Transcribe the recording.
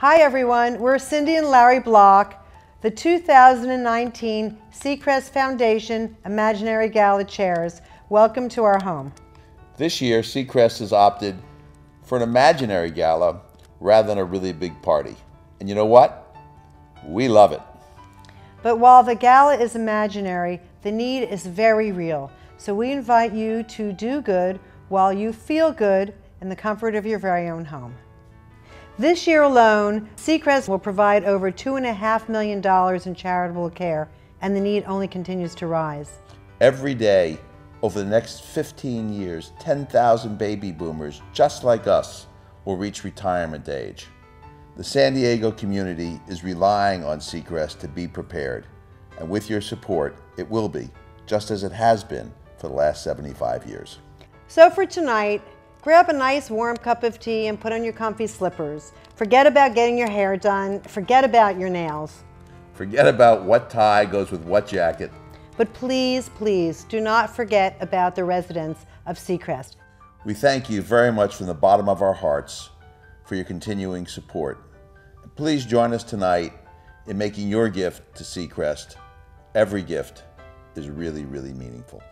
Hi everyone, we're Cindy and Larry Block, the 2019 Seacrest Foundation Imaginary Gala Chairs. Welcome to our home. This year, Seacrest has opted for an imaginary gala rather than a really big party. And you know what? We love it. But while the gala is imaginary, the need is very real. So we invite you to do good while you feel good in the comfort of your very own home. This year alone, Seacrest will provide over $2.5 million in charitable care, and the need only continues to rise. Every day, over the next 15 years, 10,000 baby boomers just like us will reach retirement age. The San Diego community is relying on Seacrest to be prepared, and with your support, it will be, just as it has been for the last 75 years. So for tonight, grab a nice warm cup of tea and put on your comfy slippers. Forget about getting your hair done. Forget about your nails. Forget about what tie goes with what jacket. But please, please do not forget about the residents of Seacrest. We thank you very much from the bottom of our hearts for your continuing support. Please join us tonight in making your gift to Seacrest. Every gift is really, really meaningful.